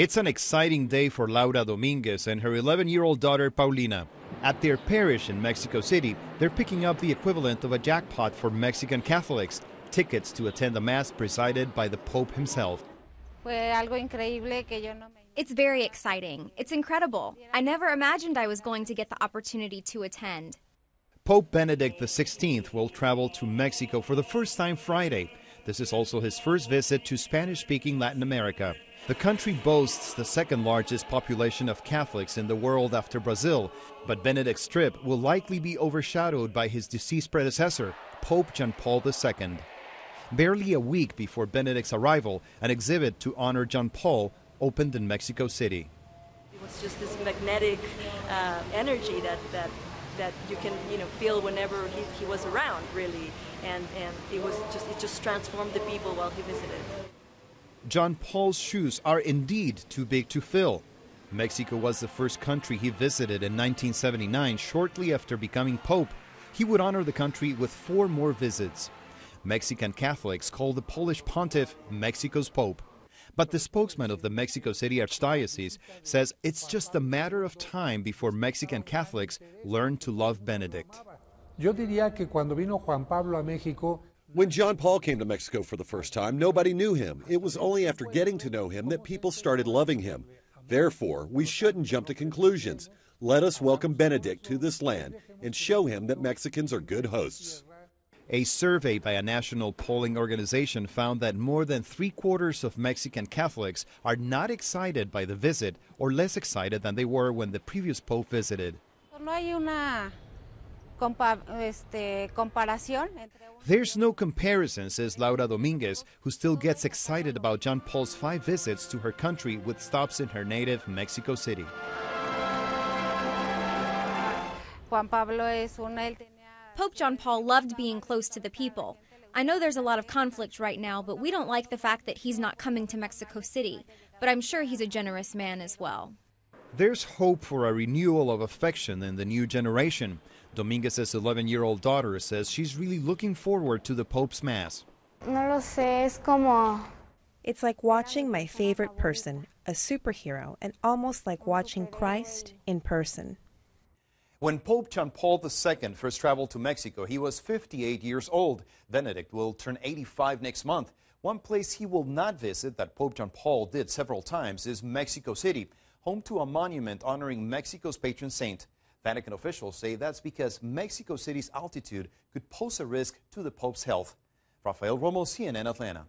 It's an exciting day for Laura Dominguez and her 11 year old daughter Paulina. At their parish in Mexico City, they're picking up the equivalent of a jackpot for Mexican Catholics tickets to attend a Mass presided by the Pope himself. It's very exciting. It's incredible. I never imagined I was going to get the opportunity to attend. Pope Benedict XVI will travel to Mexico for the first time Friday. This is also his first visit to Spanish speaking Latin America. The country boasts the second largest population of Catholics in the world after Brazil, but Benedict's trip will likely be overshadowed by his deceased predecessor, Pope John Paul II. Barely a week before Benedict's arrival, an exhibit to honor John Paul opened in Mexico City. It was just this magnetic uh, energy that, that that you can you know feel whenever he, he was around really and and it was just it just transformed the people while he visited John Paul's shoes are indeed too big to fill. Mexico was the first country he visited in 1979, shortly after becoming Pope. He would honor the country with four more visits. Mexican Catholics call the Polish pontiff Mexico's Pope. But the spokesman of the Mexico City Archdiocese says it's just a matter of time before Mexican Catholics learn to love Benedict. Yo diría que cuando vino Juan Pablo a México, when John Paul came to Mexico for the first time, nobody knew him. It was only after getting to know him that people started loving him. Therefore, we shouldn't jump to conclusions. Let us welcome Benedict to this land and show him that Mexicans are good hosts. A survey by a national polling organization found that more than three quarters of Mexican Catholics are not excited by the visit or less excited than they were when the previous Pope visited. There's no comparison, says Laura Dominguez, who still gets excited about John Paul's five visits to her country with stops in her native Mexico City. Pope John Paul loved being close to the people. I know there's a lot of conflict right now, but we don't like the fact that he's not coming to Mexico City. But I'm sure he's a generous man as well. There's hope for a renewal of affection in the new generation. Dominguez's 11 year old daughter says she's really looking forward to the Pope's Mass. No lo sé, es como. It's like watching my favorite person, a superhero, and almost like watching Christ in person. When Pope John Paul II first traveled to Mexico, he was 58 years old. Benedict will turn 85 next month. One place he will not visit that Pope John Paul did several times is Mexico City, home to a monument honoring Mexico's patron saint. Vatican officials say that's because Mexico City's altitude could pose a risk to the Pope's health. Rafael Romo, CNN Atlanta.